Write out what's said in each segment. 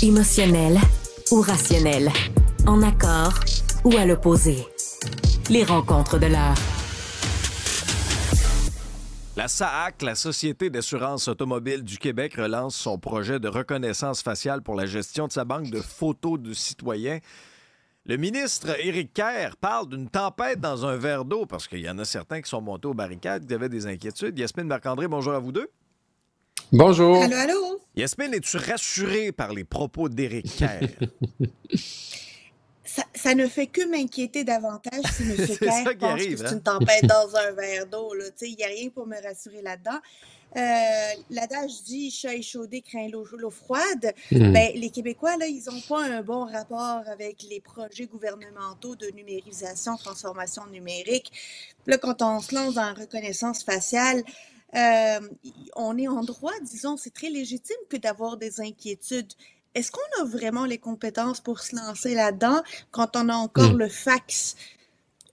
Émotionnel ou rationnel, en accord ou à l'opposé. Les rencontres de l'art. La SAAC, la Société d'assurance automobile du Québec, relance son projet de reconnaissance faciale pour la gestion de sa banque de photos de citoyens. Le ministre Éric Kerr parle d'une tempête dans un verre d'eau parce qu'il y en a certains qui sont montés aux barricades, qui avaient des inquiétudes. Yasmine Marc-André, bonjour à vous deux. Bonjour. Allô, allô? Yasmine, es-tu rassurée par les propos d'Éric Kerr? ça, ne fait que m'inquiéter davantage si M. Kerr pense arrive, que c'est hein? une tempête dans un verre d'eau. Il n'y a rien pour me rassurer là-dedans. Euh, L'adage dit chat échaudé craint l'eau l'eau froide. Hmm. Ben, les Québécois, là, ils n'ont pas un bon rapport avec les projets gouvernementaux de numérisation, transformation numérique. Là, quand on se lance dans la reconnaissance faciale, euh, on est en droit, disons, c'est très légitime que d'avoir des inquiétudes. Est-ce qu'on a vraiment les compétences pour se lancer là-dedans quand on a encore Hmm. le fax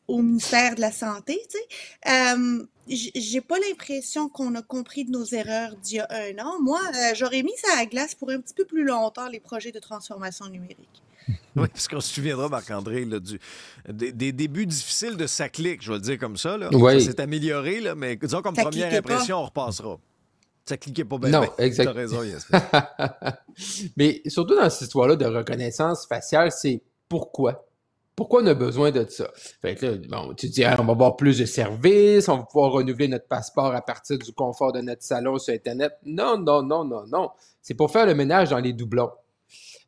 au ministère de la Santé? tu sais? Euh, J'ai pas l'impression qu'on a compris de nos erreurs d'il y a un an. Moi, euh, j'aurais mis ça à la glace pour un petit peu plus longtemps les projets de transformation numérique. Oui, parce qu'on se souviendra, Marc-André, là, du- des, des débuts difficiles de sa clique, je vais le dire comme ça. Là. Oui. Ça s'est amélioré, là, mais disons comme Ça première pas. impression, on repassera. Ça cliquait pas bien. Non, bien. exact. T'as raison, Yasmine. Mais surtout dans cette histoire-là de reconnaissance faciale, c'est pourquoi? Pourquoi on a besoin de ça? Fait que là, bon, tu dis, ah, on va avoir plus de services, on va pouvoir renouveler notre passeport à partir du confort de notre salon sur Internet. Non, non, non, non, non. C'est pour faire le ménage dans les doublons.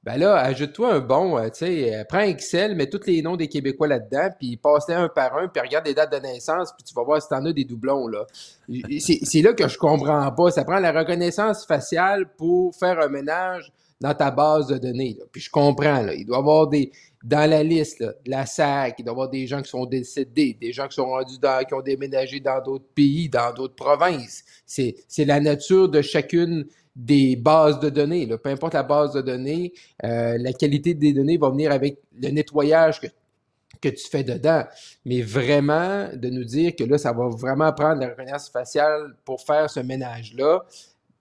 Ben là, ajoute-toi un bon, euh, tu sais, euh, prends Excel, mets tous les noms des Québécois là-dedans, puis passe-les un par un, puis regarde les dates de naissance, puis tu vas voir si t'en as des doublons, là. C'est là que je comprends pas. Ça prend la reconnaissance faciale pour faire un ménage dans ta base de données. Puis je comprends, là. Il doit y avoir des. Dans la liste, là, de la SAC, il doit y avoir des gens qui sont décédés, des gens qui sont rendus dans, qui ont déménagé dans d'autres pays, dans d'autres provinces. C'est la nature de chacune des bases de données. Peu importe la base de données, euh, la qualité des données va venir avec le nettoyage que, que tu fais dedans. Mais vraiment, de nous dire que là, ça va vraiment prendre la reconnaissance faciale pour faire ce ménage-là,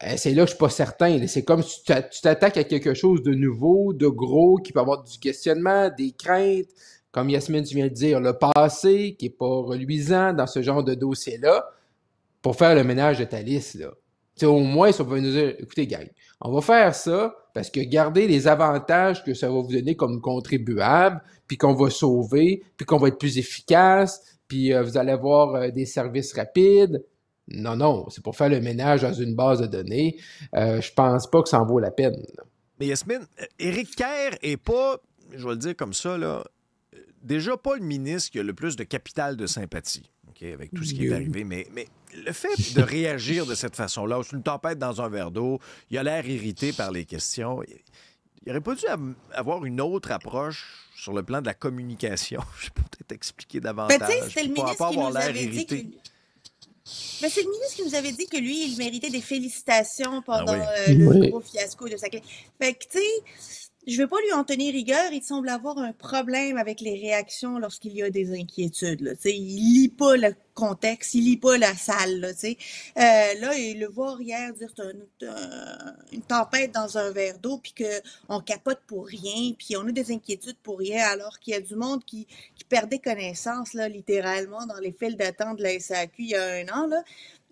euh, c'est là que je suis pas certain. C'est comme si tu t'a- tu t'attaques à quelque chose de nouveau, de gros, qui peut avoir du questionnement, des craintes. Comme Yasmine, tu viens de dire, le passé, qui est pas reluisant dans ce genre de dossier-là, pour faire le ménage de ta liste, là. Au moins, ça peut nous dire, écoutez, gang, on va faire ça parce que gardez les avantages que ça va vous donner comme contribuable, puis qu'on va sauver, puis qu'on va être plus efficace, puis euh, vous allez avoir euh, des services rapides. Non, non, c'est pour faire le ménage dans une base de données. Euh, je pense pas que ça en vaut la peine. Mais Yasmine, euh, Éric Kerr est pas, je vais le dire comme ça, là, déjà pas le ministre qui a le plus de capital de sympathie, OK, avec tout ce qui est arrivé, mais, mais le fait de réagir de cette façon-là, c'est une tempête dans un verre d'eau, il a l'air irrité par les questions. Il il aurait pas dû av- avoir une autre approche sur le plan de la communication? Je pas, peut-être expliquer davantage. Ben, tu sais, c'était le pour pas- ministre pas qui avoir nous avait dit que... Ben, c'est le ministre qui nous avait dit que lui, il méritait des félicitations pendant Ah oui. euh, le Oui. gros fiasco de sa clé. Fait que, tu sais, je veux pas lui en tenir rigueur. Il semble avoir un problème avec les réactions lorsqu'il y a des inquiétudes. Là, il lit pas le contexte, il lit pas la salle. Là. Euh, là, et le voir hier dire une tempête dans un verre d'eau, puis qu'on capote pour rien, puis on a des inquiétudes pour rien, alors qu'il y a du monde qui, qui perdait connaissance, là, littéralement, dans les files d'attente de la SAQ il y a un an.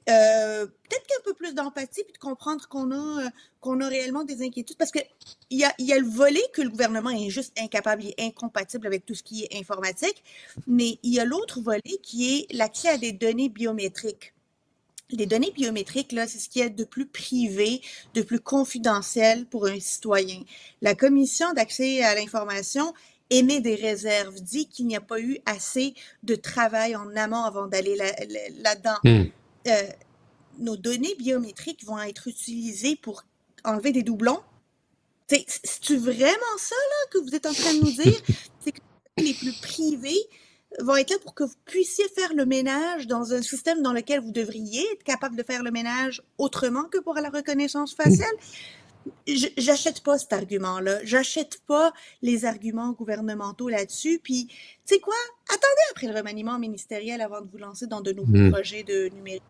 Euh, peut-être qu'un peu plus d'empathie puis de comprendre qu'on a, euh, a réellement des inquiétudes parce que il y a, y a le volet que le gouvernement est juste incapable et incompatible avec tout ce qui est informatique, mais il y a l'autre volet qui est l'accès à des données biométriques. Les données biométriques, là, c'est ce qui est de plus privé, de plus confidentiel pour un citoyen. La Commission d'accès à l'information émet des réserves, dit qu'il n'y a pas eu assez de travail en amont avant d'aller là- là- là-dedans. Hmm. Euh, nos données biométriques vont être utilisées pour enlever des doublons. C'est- C'est-tu vraiment ça là, que vous êtes en train de nous dire? C'est que les plus privés vont être là pour que vous puissiez faire le ménage dans un système dans lequel vous devriez être capable de faire le ménage autrement que pour la reconnaissance faciale. J'achète pas cet argument-là. J'achète pas les arguments gouvernementaux là-dessus. Puis, tu sais quoi? Attendez après le remaniement ministériel avant de vous lancer dans de nouveaux Hmm. projets de numérique.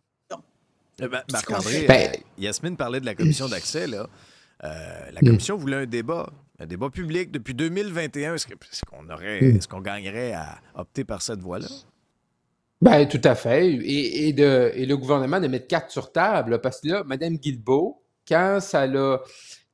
Euh, ben, Marc-André, Ben- euh, Yasmine parlait de la commission d'accès. là. la commission voulait un débat, un débat public depuis 2021. Est-ce qu'on aurait, est-ce qu'on gagnerait à opter par cette voie-là? Ben, tout à fait. Et, de, et le gouvernement de mettre carte sur table, parce que là, Mme Guilbeault, quand ça l'a,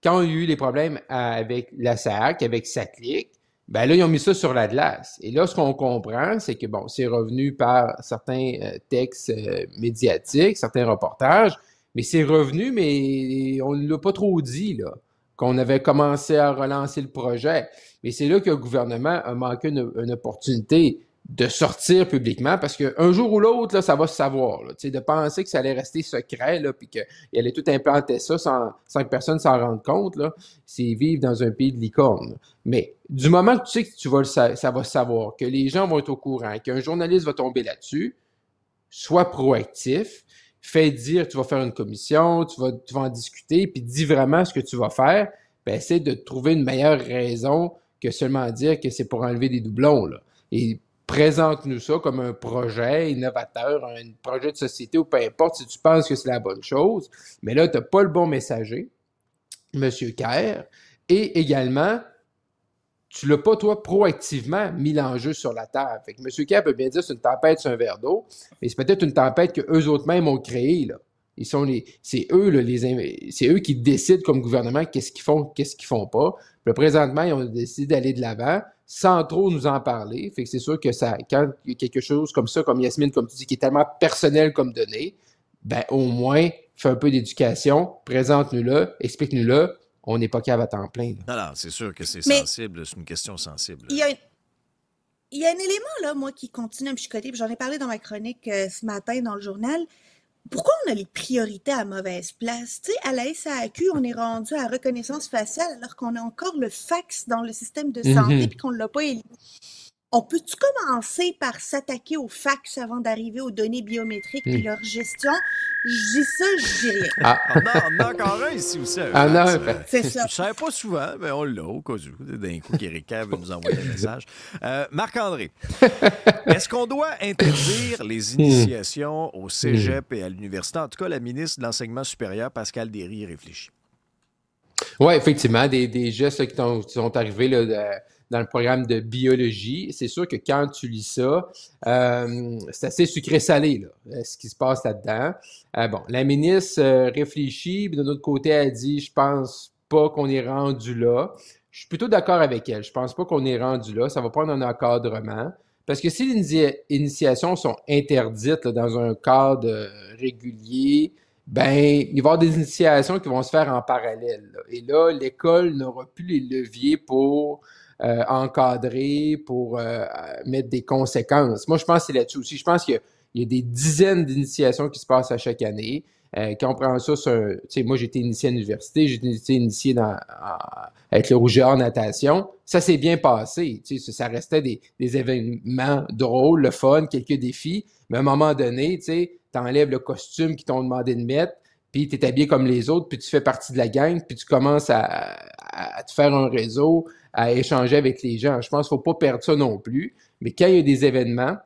quand il y a eu les problèmes avec la SAC, avec sa clique, ben là, ils ont mis ça sur la glace. Et là, ce qu'on comprend, c'est que, bon, c'est revenu par certains euh, textes euh, médiatiques, certains reportages, mais c'est revenu, mais on ne l'a pas trop dit, là, qu'on avait commencé à relancer le projet. Mais c'est là que le gouvernement a manqué une opportunité de sortir publiquement parce qu'un jour ou l'autre, ça va se savoir. Là, de penser que ça allait rester secret puis qu'il allait tout implanter ça sans, sans que personne s'en rende compte, c'est vivre dans un pays de licorne. Mais du moment que tu sais que tu vas ça, va se savoir, que les gens vont être au courant, qu'un journaliste va tomber là-dessus, sois proactif, fais dire tu vas faire une commission, tu vas, tu vas en discuter, puis dis vraiment ce que tu vas faire, ben, essaie de trouver une meilleure raison que seulement dire que c'est pour enlever des doublons. Là. Présente-nous ça comme un projet innovateur, un projet de société ou peu importe si tu penses que c'est la bonne chose. Mais là, tu n'as pas le bon messager, M. Kerr. Et également, tu l'as pas, toi, proactivement mis l'enjeu sur la table. Fait que M. Kerr peut bien dire c'est une tempête sur un verre d'eau, mais c'est peut-être une tempête qu'eux autres mêmes ont créée. Là. Ils sont les, c'est eux, les, c'est eux qui décident comme gouvernement qu'est-ce qu'ils font, qu'est-ce qu'ils font pas. Puis présentement, ils ont décidé d'aller de l'avant sans trop nous en parler. Fait que c'est sûr que ça, quand il y a quelque chose comme ça, comme Yasmine, comme tu dis, qui est tellement personnel comme donné, ben au moins, fais un peu d'éducation, présente-nous-le, explique-nous-le. On n'est pas capable à temps plein. Non, non, c'est sûr que c'est sensible, c'est une question sensible. Il y, a, il y a un élément, là, moi, qui continue à me chicoter, j'en ai parlé dans ma chronique euh, ce matin dans le journal pourquoi on a les priorités à mauvaise place? Tu sais, à la SAQ, on est rendu à reconnaissance faciale alors qu'on a encore le fax dans le système de santé et mhm. qu'on ne l'a pas éliminé. On peut-tu commencer par s'attaquer au fax avant d'arriver aux données biométriques et hmm. leur gestion? Je dis ça, je dis rien. Ah. On, a, encore un ici aussi. ah non, c'est ça. Je ne savais pas souvent, mais on l'a au cas où. D'un coup, qu'Éric veut nous envoyer un message. Euh, Marc-André, est-ce qu'on doit interdire les initiations au cégep et à l'université? En tout cas, la ministre de l'Enseignement supérieur, Pascal Derry, réfléchit. Oui, effectivement, des, des gestes qui, sont arrivés là, de dans le programme de biologie. C'est sûr que quand tu lis ça, euh, c'est assez sucré-salé, là, euh, ce qui se passe là-dedans. Euh, bon, la ministre réfléchit, puis de notre côté, elle dit Je pense pas qu'on est rendu là. Je suis plutôt d'accord avec elle. Je pense pas qu'on est rendu là. Ça va prendre un encadrement. Parce que si les initiations sont interdites dans un cadre régulier, ben, il va y avoir des initiations qui vont se faire en parallèle. Et là, l'école n'aura plus les leviers pour euh, encadrer, pour euh, mettre des conséquences. Moi, je pense que c'est là-dessus aussi. Je pense qu'il y, a des dizaines d'initiations qui se passent à chaque année. Euh, quand on prend ça sur moi j'ai été initié à l'université, j'ai été initié dans, avec le rougeur en natation. Ça s'est bien passé. Ça restait des, événements drôles, le fun, quelques défis. Mais à un moment donné, tu sais, t'enlèves le costume qu'ils t'ont demandé de mettre, puis tu es habillé comme les autres, puis tu fais partie de la gang, puis tu commences à, à te faire un réseau, à échanger avec les gens. Je pense qu'il ne faut pas perdre ça non plus. Mais quand il y a des événements,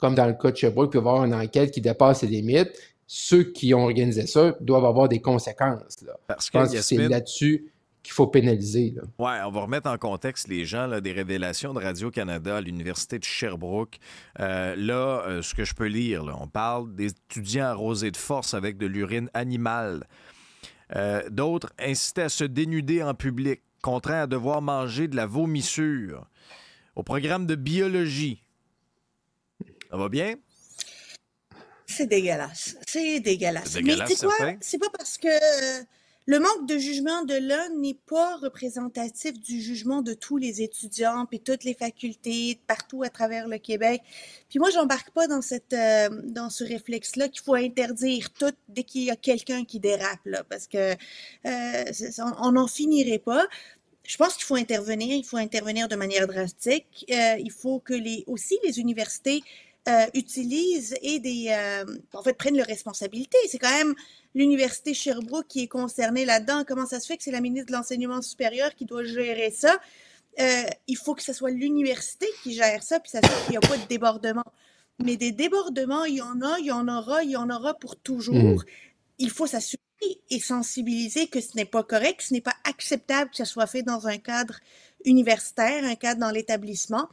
comme dans le cas de Sherbrooke, il peut y avoir une enquête qui dépasse les limites, ceux qui ont organisé ça doivent avoir des conséquences. Là. Parce Je pense que c'est là-dessus qu'il faut pénaliser. Oui, on va remettre en contexte les gens là, des révélations de Radio-Canada à l'Université de Sherbrooke. Euh, là, euh, ce que je peux lire, on parle d'étudiants arrosés de force avec de l'urine animale. Euh, d'autres incitaient à se dénuder en public contraint à devoir manger de la vomissure. Au programme de biologie. Ça va bien? C'est dégueulasse. C'est dégueulasse. Mais tu quoi? C'est pas parce que le manque de jugement de l'un n'est pas représentatif du jugement de tous les étudiants puis toutes les facultés partout à travers le Québec. Puis moi, j'embarque pas dans cette euh, dans ce réflexe-là qu'il faut interdire tout dès qu'il y a quelqu'un qui dérape là, parce que euh, on n'en finirait pas. Je pense qu'il faut intervenir, il faut intervenir de manière drastique. Euh, il faut que les aussi les universités euh, utilisent et des, euh, en fait, prennent leurs responsabilités. C'est quand même l'université Sherbrooke qui est concernée là-dedans. Comment ça se fait que c'est la ministre de l'enseignement supérieur qui doit gérer ça? Euh, Il faut que ce soit l'université qui gère ça, puis ça fait qu'il n'y a pas de débordement. Mais des débordements, il y en a, il y en aura, il y en aura pour toujours. Mmh. Il faut s'assurer et sensibiliser que ce n'est pas correct, que ce n'est pas acceptable que ça soit fait dans un cadre universitaire, un cadre dans l'établissement.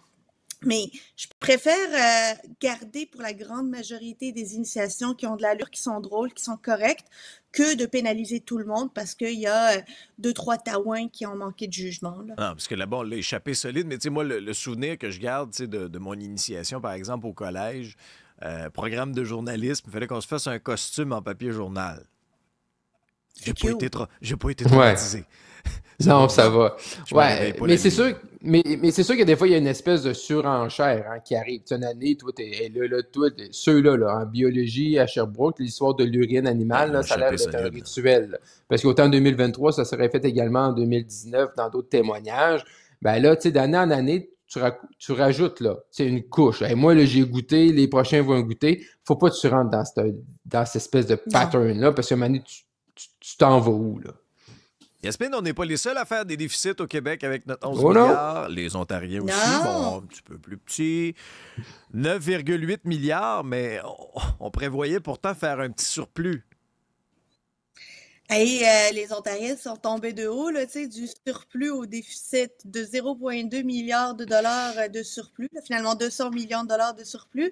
Mais je préfère euh, garder pour la grande majorité des initiations qui ont de l'allure, qui sont drôles, qui sont correctes, que de pénaliser tout le monde parce qu'il y a euh, deux, trois taouins qui ont manqué de jugement. Là. Parce que là-bas, on l'a échappé solide. Mais tu sais, moi, le, souvenir que je garde de, de, mon initiation, par exemple, au collège, euh, programme de journalisme, il fallait qu'on se fasse un costume en papier journal. J'ai pas, été pas été traumatisé. non, ça va. Ouais, mais c'est sûr, mais, mais c'est sûr que des fois, il y a une espèce de surenchère hein, qui arrive. une année, toi, t'es là, là, toi, ceux-là, là, en biologie à Sherbrooke, l'histoire de l'urine animale, là, ça a l'air d'être un rituel. Parce qu'autant en 2023, ça serait fait également en 2019 dans d'autres témoignages. Ben là, tu sais, d'année en année, tu, tu rajoutes là, c'est une couche. Et moi, là, j'ai goûté, les prochains vont goûter. Faut pas que tu rentres dans cette, dans cette espèce de pattern-là, parce que année, tu tu t'en vas où, là? Yasmine, on n'est pas les seuls à faire des déficits au Québec avec notre 11 milliards. Les Ontariens aussi, bon, un petit peu plus petits. 9,8 milliards, mais on, prévoyait pourtant faire un petit surplus. Hey, euh, les Ontariens sont tombés de haut, là, du surplus au déficit de 0,2 milliards de dollars de surplus, finalement 200 millions de dollars de surplus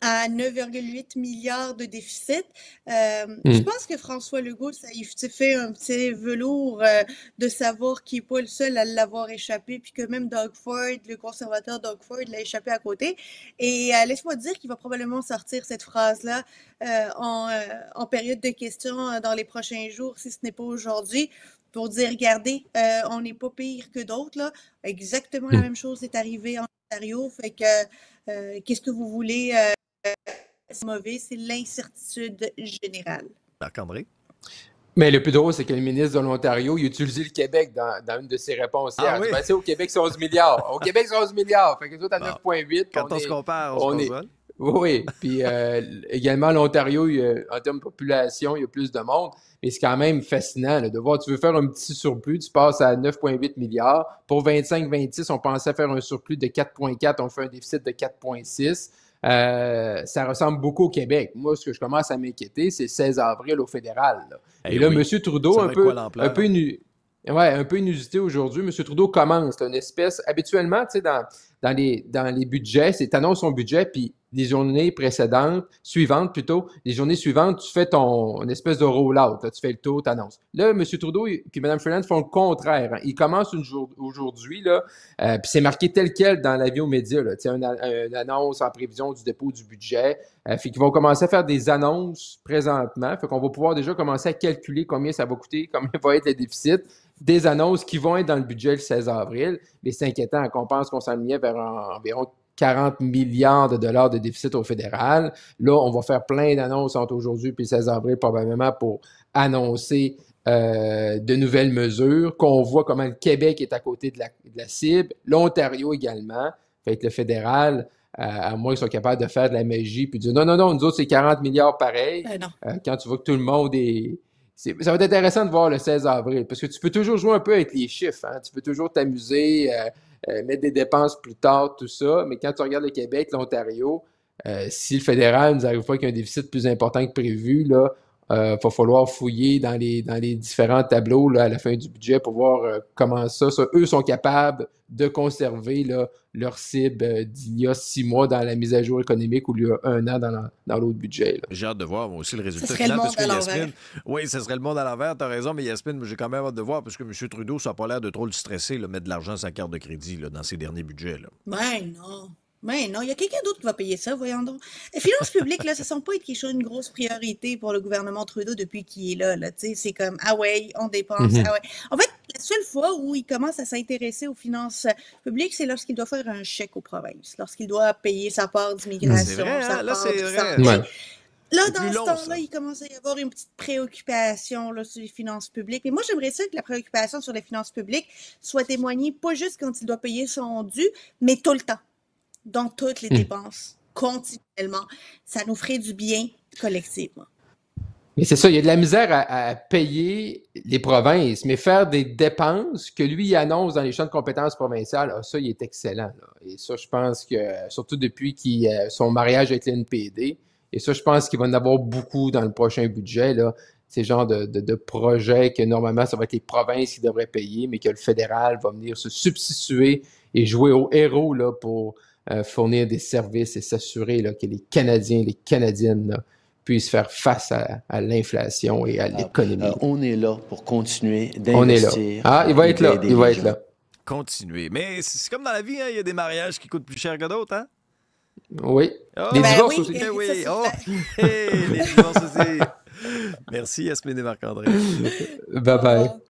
à 9,8 milliards de déficit. Euh, je hmm. pense que François Legault, ça il fait un petit velours euh, de savoir qu'il n'est pas le seul à l'avoir échappé, puis que même Doug Ford, le conservateur Doug Ford, l'a échappé à côté. Et euh, laisse-moi dire qu'il va probablement sortir cette phrase-là en, en, période de questions dans les prochains jours, si ce n'est pas aujourd'hui pour dire, regardez, on n'est pas pire que d'autres. Là. Exactement la hmm. même chose est arrivée en Ontario. Fait que, qu'est-ce que vous voulez c'est mauvais, c'est l'incertitude générale. Marc-André? Mais le plus drôle, c'est que le ministre de l'Ontario, il a utilisé le Québec dans, dans une de ses réponses ah, oui? Ben, au Québec, c'est 11 milliards. Au Québec, c'est 11 milliards. Fait que toi, à 9,8. Quand on, se compare, on, se Oui, puis euh, également l'Ontario, en termes de population, il y a plus de monde. Mais c'est quand même fascinant de voir, tu veux faire un petit surplus, tu passes à 9,8 milliards. Pour 25-26, on pensait faire un surplus de 4,4, on fait un déficit de 4,6. Euh, ça ressemble beaucoup au Québec. Moi, ce que je commence à m'inquiéter, c'est le 16 avril au fédéral. Eh Et là, M. Trudeau, un peu, un peu, Ouais, un peu inusité aujourd'hui. M. Trudeau commence. une espèce. Habituellement, tu sais, dans, dans, les, dans les budgets, c'est annonces son budget, puis les journées précédentes, suivantes plutôt, les journées suivantes, tu fais ton espèce de roll-out. Tu fais le tour, tu annonces. Là, M. Trudeau et Mme Freeland font le contraire. Hein. Ils commencent aujourd'hui, là, euh, puis c'est marqué tel quel dans l'avis aux médias. Là, une, une annonce en prévision du dépôt du budget. Euh, fait qu'ils vont commencer à faire des annonces présentement. Fait qu'on va pouvoir déjà commencer à calculer combien ça va coûter, combien va être le déficit des annonces qui vont être dans le budget le 16 avril. Mais c'est inquiétant qu'on pense qu'on s'enlignait vers environ 40 milliards de dollars de déficit au fédéral. Là, on va faire plein d'annonces entre aujourd'hui et le 16 avril probablement pour annoncer euh, de nouvelles mesures, qu'on voit comment le Québec est à côté de la, cible, l'Ontario également. Fait que le fédéral, euh, à moins qu'ils soient capables de faire de la magie puis de dire non, non, non, nous autres, c'est 40 milliards pareil. Ben euh, quand tu vois que tout le monde est, ça va être intéressant de voir le 16 avril, parce que tu peux toujours jouer un peu avec les chiffres. Hein. Tu peux toujours t'amuser, euh, mettre des dépenses plus tard, tout ça. Mais quand tu regardes le Québec, l'Ontario, euh, si le fédéral nous arrive pas avec un déficit plus important que prévu, là, il euh, va falloir fouiller dans les, dans les différents tableaux là, à la fin du budget pour voir euh, comment ça, eux sont capables de conserver là, leur cible euh, d'il y a six mois dans la mise à jour économique ou il y a un an dans, dans l'autre budget. J'ai hâte de voir moi aussi le résultat final. parce que Yasmine, oui, ce serait le monde à l'envers, tu as raison, mais Yasmine, j'ai quand même hâte de voir parce que M. Trudeau, ça n'a pas l'air de trop le stresser, là, mettre de l'argent sur sa carte de crédit là, dans ses derniers budgets. Là. Ben non. Mais non, il y a quelqu'un d'autre qui va payer ça, voyons donc. Les finances publiques, là, ça ne semble pas être quelque chose, une grosse priorité pour le gouvernement Trudeau depuis qu'il est là. là c'est comme, ah ouais, on dépense, mm-hmm. ah ouais. En fait, la seule fois où il commence à s'intéresser aux finances publiques, c'est lorsqu'il doit faire un chèque aux provinces, lorsqu'il doit payer sa part d'immigration, sa hein? là, part de Là, dans ce temps-là, il commence à y avoir une petite préoccupation là, sur les finances publiques. Mais moi, j'aimerais ça que la préoccupation sur les finances publiques soit témoignée pas juste quand il doit payer son dû, mais tout le temps dans toutes les hmm. dépenses, continuellement. Ça nous ferait du bien collectivement. Mais c'est ça, il y a de la misère à, payer les provinces, mais faire des dépenses que lui annonce dans les champs de compétences provinciales, ah, ça, il est excellent. Et ça, je pense que, surtout depuis son mariage avec l'NPD, et ça, je pense qu'il va en avoir beaucoup dans le prochain budget. Là. ces genres de, de, de, projets que normalement, ça va être les provinces qui devraient payer, mais que le fédéral va venir se substituer et jouer au héros là, pour euh, fournir des services et s'assurer que les Canadiens et les Canadiennes là, puissent faire face à, à l'inflation et à l'économie. Euh, on est là pour continuer On est là. d'investir. Ah, il va être là. Il va être là. Continuer. Mais c'est comme dans la vie, hein, il y a des mariages qui coûtent plus cher que d'autres, hein? Oui. Oh, Les Ben divorces oui, aussi. eh oui. ça, Oh, hey, les divorces aussi. Merci, Yasmine et Marc-André. Bye bye. Ah.